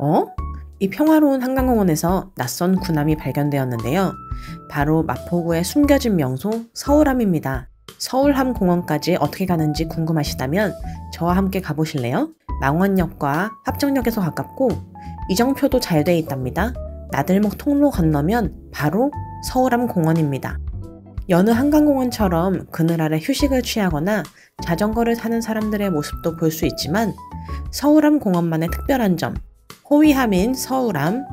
어? 이 평화로운 한강공원에서 낯선 군함이 발견되었는데요. 바로 마포구의 숨겨진 명소 서울함입니다. 서울함 공원까지 어떻게 가는지 궁금하시다면 저와 함께 가보실래요? 망원역과 합정역에서 가깝고 이정표도 잘 돼 있답니다. 나들목 통로 건너면 바로 서울함 공원입니다. 여느 한강공원처럼 그늘 아래 휴식을 취하거나 자전거를 타는 사람들의 모습도 볼 수 있지만 서울암 공원만의 특별한 점, 호위함인 서울암,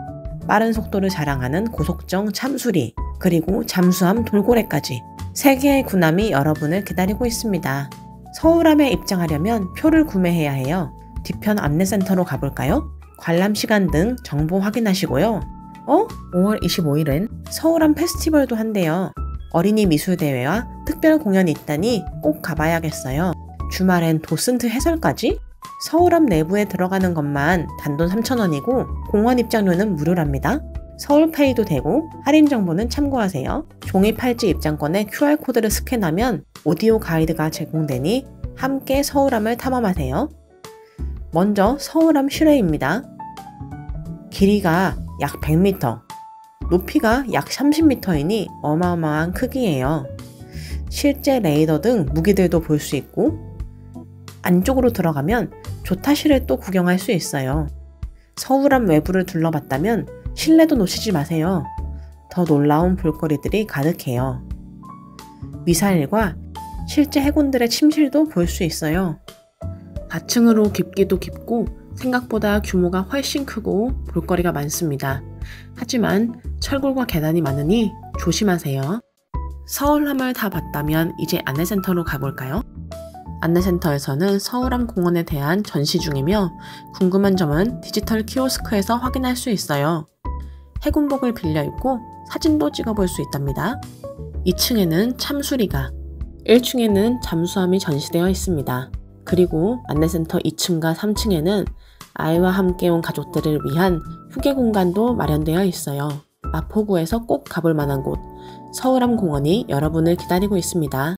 빠른 속도를 자랑하는 고속정 참수리, 그리고 잠수함 돌고래까지 세 개의 군함이 여러분을 기다리고 있습니다. 서울암에 입장하려면 표를 구매해야 해요. 뒤편 안내센터로 가볼까요? 관람 시간 등 정보 확인하시고요. 어? 5월 25일은 서울암 페스티벌도 한대요. 어린이 미술대회와 특별 공연이 있다니 꼭 가봐야겠어요. 주말엔 도슨트 해설까지? 서울암 내부에 들어가는 것만 단돈 3,000원이고 공원 입장료는 무료랍니다. 서울페이도 되고 할인 정보는 참고하세요. 종이 팔찌 입장권에 QR코드를 스캔하면 오디오 가이드가 제공되니 함께 서울암을 탐험하세요. 먼저 서울암 슈레입니다. 길이가 약 100m, 높이가 약 30m이니 어마어마한 크기예요. 실제 레이더 등 무기들도 볼 수 있고 안쪽으로 들어가면 조타실을 또 구경할 수 있어요. 서울암 외부를 둘러봤다면 실내도 놓치지 마세요. 더 놀라운 볼거리들이 가득해요. 미사일과 실제 해군들의 침실도 볼 수 있어요. 4층으로 깊기도 깊고 생각보다 규모가 훨씬 크고 볼거리가 많습니다. 하지만 철골과 계단이 많으니 조심하세요. 서울함을 다 봤다면 이제 안내센터로 가볼까요? 안내센터에서는 서울함 공원에 대한 전시 중이며 궁금한 점은 디지털 키오스크에서 확인할 수 있어요. 해군복을 빌려 입고 사진도 찍어볼 수 있답니다. 2층에는 참수리가, 1층에는 잠수함이 전시되어 있습니다. 그리고 안내센터 2층과 3층에는 아이와 함께 온 가족들을 위한 휴게 공간도 마련되어 있어요. 마포구에서 꼭 가볼 만한 곳, 서울암 공원이 여러분을 기다리고 있습니다.